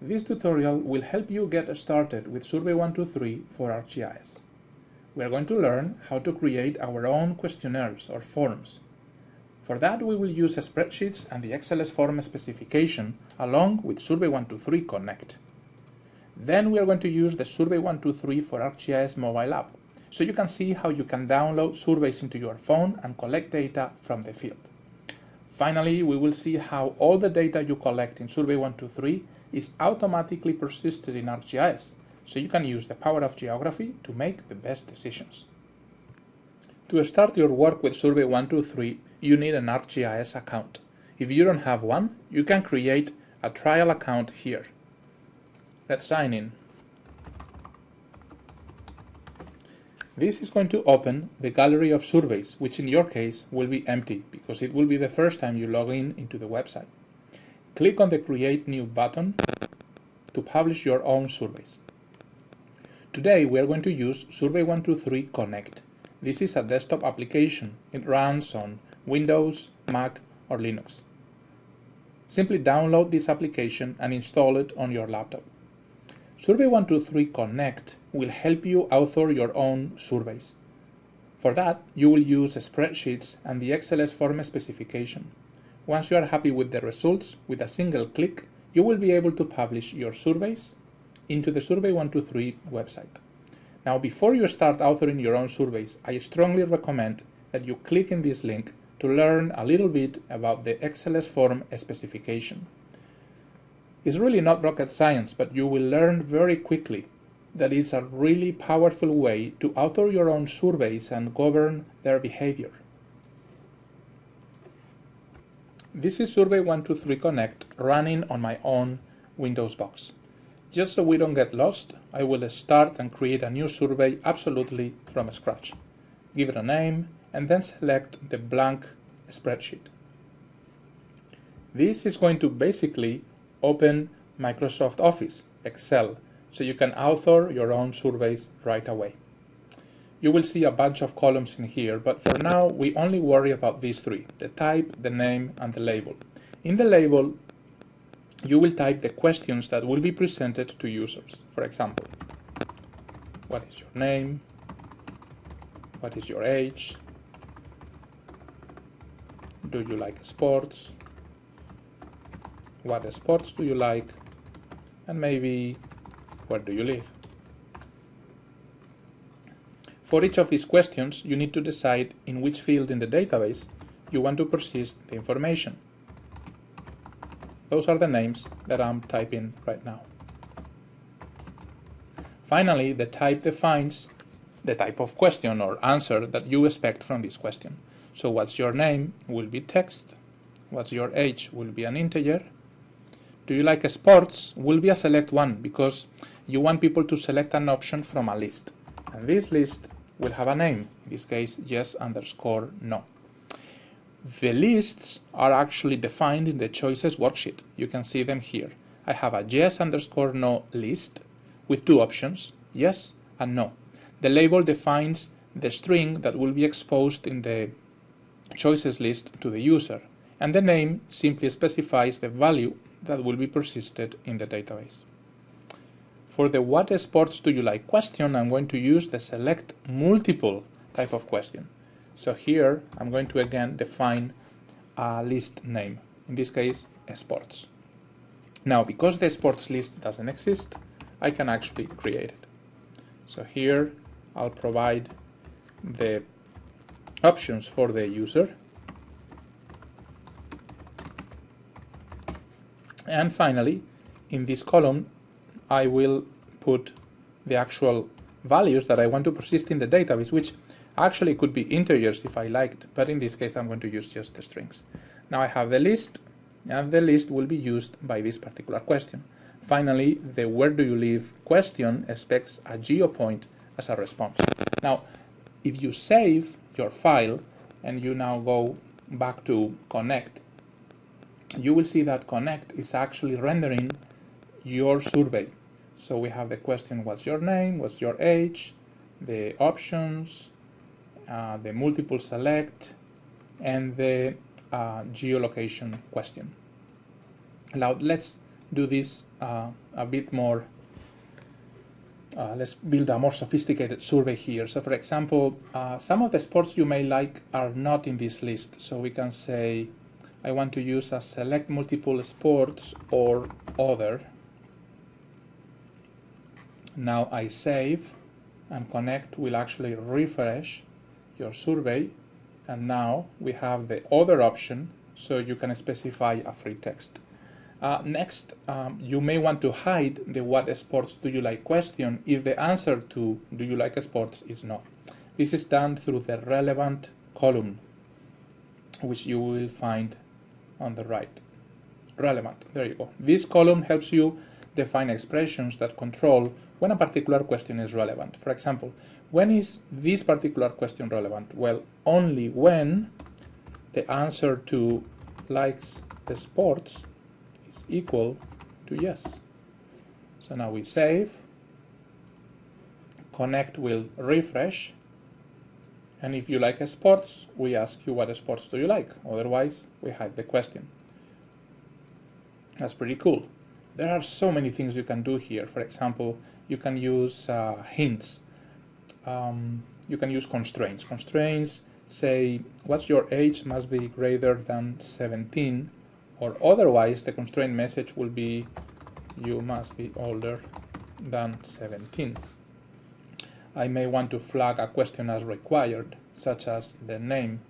This tutorial will help you get started with Survey 123 for ArcGIS. We are going to learn how to create our own questionnaires or forms. For that we will use spreadsheets and the XLS form specification along with Survey 123 Connect. Then we are going to use the Survey 123 for ArcGIS mobile app, so you can see how you can download surveys into your phone and collect data from the field. Finally, we will see how all the data you collect in Survey 123 is automatically persisted in ArcGIS, so you can use the power of geography to make the best decisions. To start your work with Survey 123, you need an ArcGIS account. If you don't have one, you can create a trial account here. Let's sign in. This is going to open the gallery of surveys, which in your case will be empty because it will be the first time you log in into the website. Click on the Create New button to publish your own surveys. Today we are going to use Survey 123 Connect. This is a desktop application. It runs on Windows, Mac or Linux. Simply download this application and install it on your laptop. Survey 123 Connect will help you author your own surveys. For that, you will use spreadsheets and the XLS form specification. Once you are happy with the results, with a single click, you will be able to publish your surveys into the Survey 123 website. Now, before you start authoring your own surveys, I strongly recommend that you click in this link to learn a little bit about the XLS form specification. It's really not rocket science, but you will learn very quickly that it's a really powerful way to author your own surveys and govern their behavior. This is Survey 123 Connect running on my own Windows box. Just so we don't get lost, I will start and create a new survey absolutely from scratch. Give it a name and then select the blank spreadsheet. This is going to basically open Microsoft Office, Excel, so you can author your own surveys right away. You will see a bunch of columns in here, but for now we only worry about these three, the type, the name, and the label. In the label, you will type the questions that will be presented to users. For example, what is your name? What is your age? Do you like sports? what sports do you like, and maybe where do you live. For each of these questions, you need to decide in which field in the database you want to persist the information. Those are the names that I'm typing right now. Finally, the type defines the type of question or answer that you expect from this question. So what's your name will be text, what's your age will be an integer, do you like sports will be a select one because you want people to select an option from a list. And this list will have a name, in this case yes underscore no. The lists are actually defined in the choices worksheet. You can see them here. I have a yes underscore no list with two options, yes and no. The label defines the string that will be exposed in the choices list to the user, and the name simply specifies the value that will be persisted in the database. For the what sports do you like question, I'm going to use the select multiple type of question. So here I'm going to again define a list name, in this case sports. Now because the sports list doesn't exist, I can actually create it. So here I'll provide the options for the user And finally, in this column, I will put the actual values that I want to persist in the database, which actually could be integers if I liked, but in this case I'm going to use just the strings. Now I have the list, and the list will be used by this particular question. Finally, the where do you live question expects a geopoint as a response. Now, if you save your file and you now go back to connect you will see that Connect is actually rendering your survey. So we have the question, what's your name, what's your age, the options, uh, the multiple select, and the uh, geolocation question. Now let's do this uh, a bit more uh, let's build a more sophisticated survey here. So for example, uh, some of the sports you may like are not in this list. So we can say, I want to use a select multiple sports or other. Now I save and connect will actually refresh your survey. And now we have the other option so you can specify a free text. Uh, next, um, you may want to hide the what sports do you like question if the answer to do you like sports is no. This is done through the relevant column, which you will find on the right. Relevant, there you go. This column helps you define expressions that control when a particular question is relevant. For example, when is this particular question relevant? Well, only when the answer to likes the sports is equal to yes. So now we save, connect will refresh, and if you like sports, we ask you what sports do you like. Otherwise, we hide the question. That's pretty cool. There are so many things you can do here. For example, you can use uh, hints. Um, you can use constraints. Constraints say, what's your age must be greater than 17 or otherwise the constraint message will be you must be older than 17. I may want to flag a question as required, such as the name.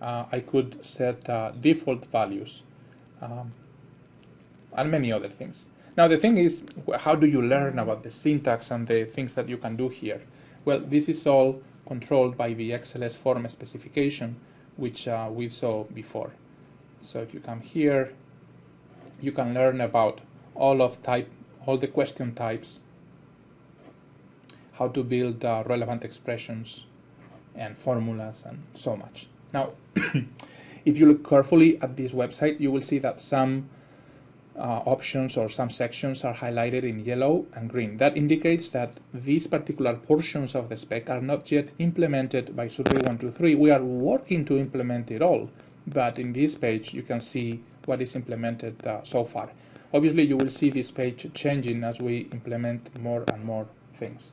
Uh, I could set uh, default values um, and many other things. Now the thing is, how do you learn about the syntax and the things that you can do here? Well, this is all controlled by the XLS form specification, which uh, we saw before. So if you come here, you can learn about all of type, all the question types, how to build uh, relevant expressions and formulas and so much. Now, if you look carefully at this website, you will see that some uh, options or some sections are highlighted in yellow and green. That indicates that these particular portions of the spec are not yet implemented by Survey 123. We are working to implement it all but in this page you can see what is implemented uh, so far. Obviously you will see this page changing as we implement more and more things.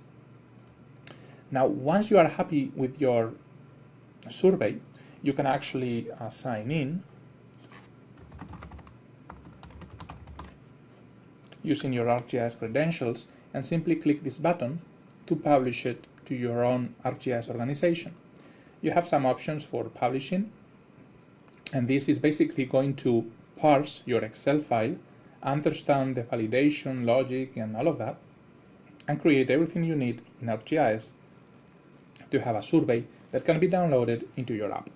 Now once you are happy with your survey, you can actually uh, sign in using your ArcGIS credentials and simply click this button to publish it to your own ArcGIS organization. You have some options for publishing and this is basically going to parse your Excel file, understand the validation, logic, and all of that, and create everything you need in ArcGIS to have a survey that can be downloaded into your app.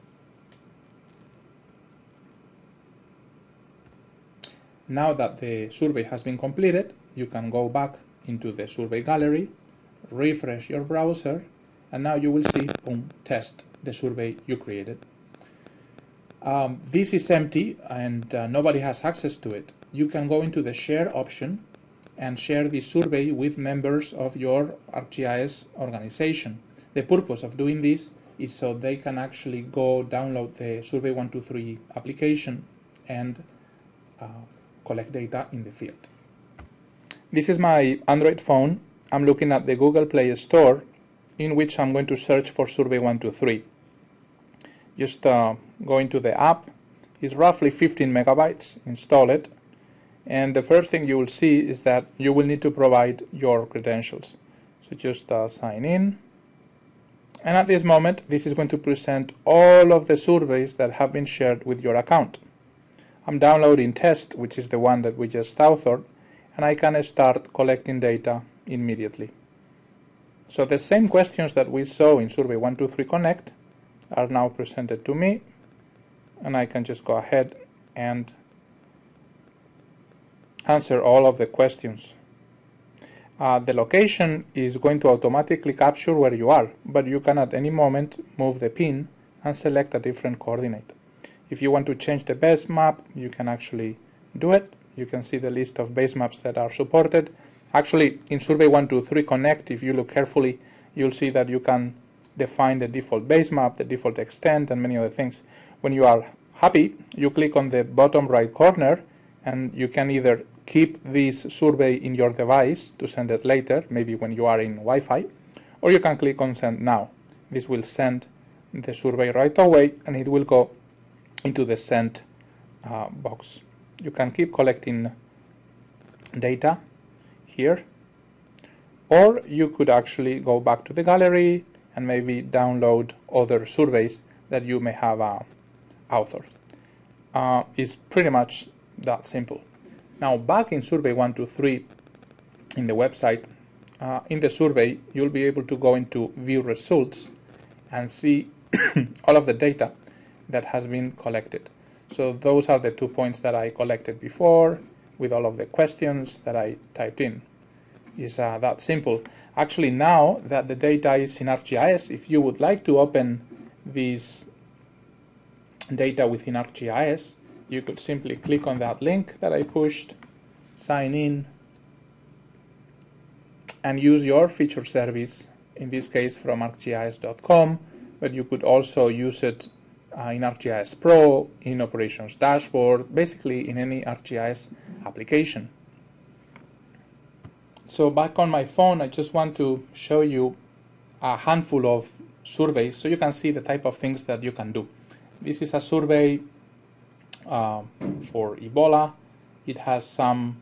Now that the survey has been completed, you can go back into the survey gallery, refresh your browser, and now you will see, boom, test the survey you created. Um, this is empty and uh, nobody has access to it. You can go into the share option and share the survey with members of your ArcGIS organization. The purpose of doing this is so they can actually go download the Survey 123 application and uh, collect data in the field. This is my Android phone. I'm looking at the Google Play Store in which I'm going to search for Survey 123 just uh, go into the app. Is roughly 15 megabytes install it and the first thing you will see is that you will need to provide your credentials. So just uh, sign in. And at this moment this is going to present all of the surveys that have been shared with your account I'm downloading test which is the one that we just authored and I can start collecting data immediately so the same questions that we saw in survey 123 connect are now presented to me and I can just go ahead and answer all of the questions. Uh, the location is going to automatically capture where you are, but you can at any moment move the pin and select a different coordinate. If you want to change the base map, you can actually do it. You can see the list of base maps that are supported. Actually, in Survey 123 Connect, if you look carefully, you'll see that you can define the default base map, the default extent, and many other things. When you are happy, you click on the bottom right corner and you can either keep this survey in your device to send it later, maybe when you are in Wi-Fi, or you can click on send now. This will send the survey right away and it will go into the send uh, box. You can keep collecting data here or you could actually go back to the gallery and maybe download other surveys that you may have uh, authored. Uh, it's pretty much that simple. Now back in survey 123 in the website, uh, in the survey you'll be able to go into view results and see all of the data that has been collected. So those are the two points that I collected before with all of the questions that I typed in. Is uh, that simple. Actually now that the data is in ArcGIS, if you would like to open this data within ArcGIS, you could simply click on that link that I pushed, sign in, and use your feature service, in this case from arcgis.com, but you could also use it uh, in ArcGIS Pro, in Operations Dashboard, basically in any ArcGIS application. So back on my phone, I just want to show you a handful of surveys so you can see the type of things that you can do. This is a survey uh, for Ebola. It has some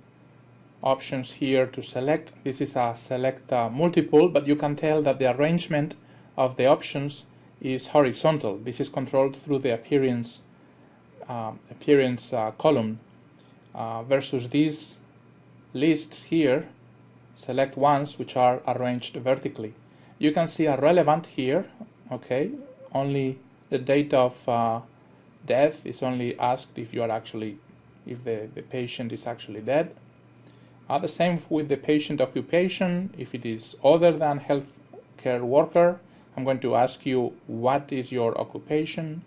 options here to select. This is a select uh, multiple, but you can tell that the arrangement of the options is horizontal. This is controlled through the appearance uh, appearance uh, column uh, versus these lists here select ones which are arranged vertically. You can see a relevant here, okay, only the date of uh, death is only asked if you are actually, if the, the patient is actually dead. Uh, the same with the patient occupation, if it is other than healthcare worker, I'm going to ask you what is your occupation.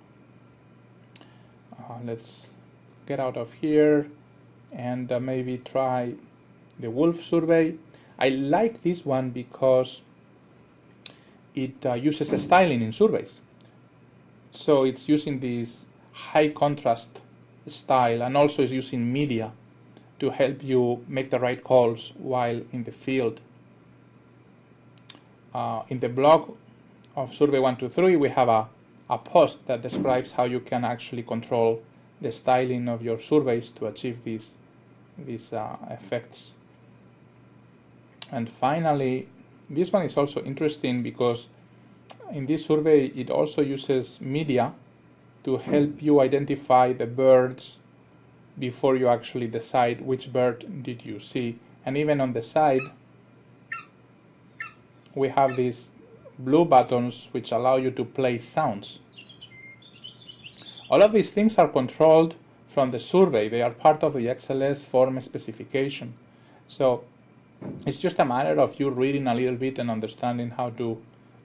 Uh, let's get out of here and uh, maybe try the wolf survey. I like this one because it uh, uses styling in surveys. So it's using this high contrast style and also is using media to help you make the right calls while in the field. Uh, in the blog of Survey 123, we have a, a post that describes how you can actually control the styling of your surveys to achieve these, these uh, effects. And finally, this one is also interesting because in this survey it also uses media to help you identify the birds before you actually decide which bird did you see. And even on the side, we have these blue buttons which allow you to play sounds. All of these things are controlled from the survey. They are part of the XLS form specification. So it's just a matter of you reading a little bit and understanding how to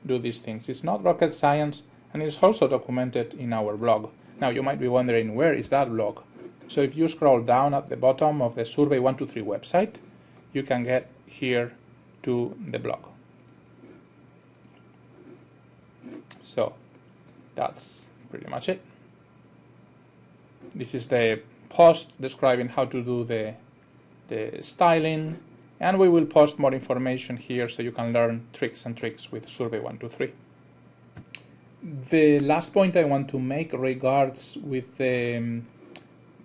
do these things. It's not rocket science and it's also documented in our blog. Now you might be wondering where is that blog? So if you scroll down at the bottom of the Survey 123 website, you can get here to the blog. So that's pretty much it. This is the post describing how to do the, the styling, and we will post more information here so you can learn tricks and tricks with Survey 123. The last point I want to make regards with the um,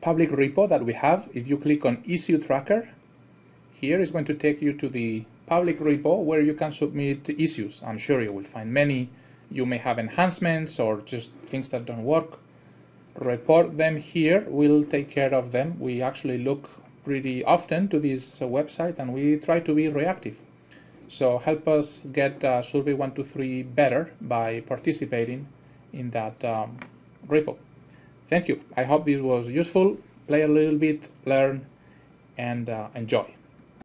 public repo that we have. If you click on issue tracker, here is going to take you to the public repo where you can submit issues. I'm sure you will find many. You may have enhancements or just things that don't work. Report them here. We'll take care of them. We actually look pretty often to this uh, website and we try to be reactive. So help us get uh, Survey 123 better by participating in that um, repo. Thank you. I hope this was useful. Play a little bit, learn, and uh, enjoy.